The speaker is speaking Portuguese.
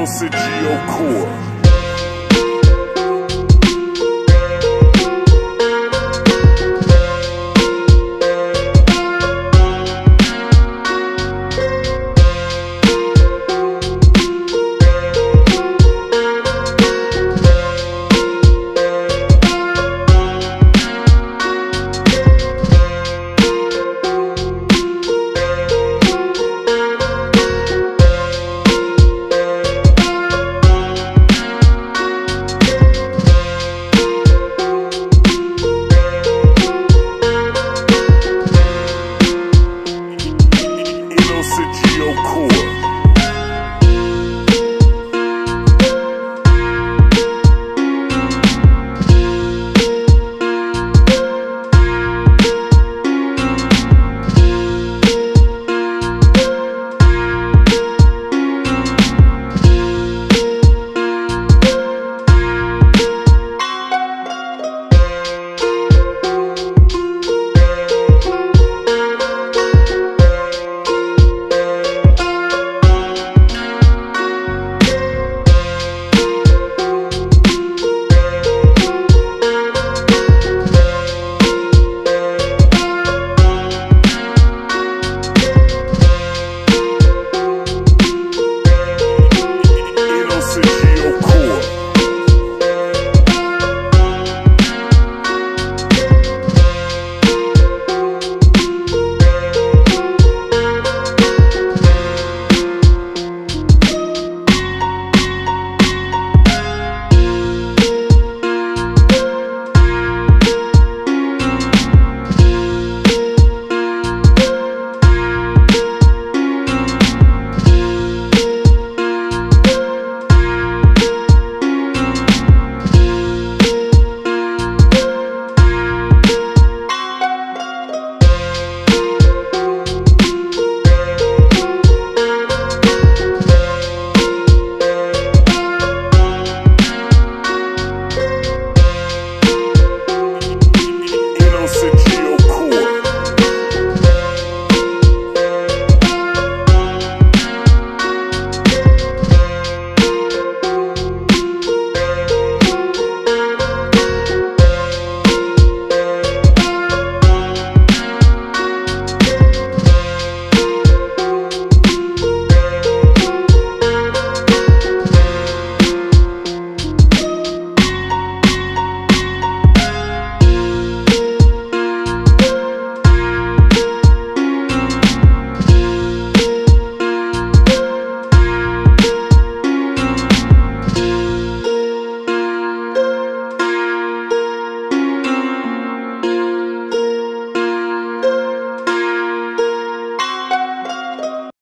Inosagio Core. Core.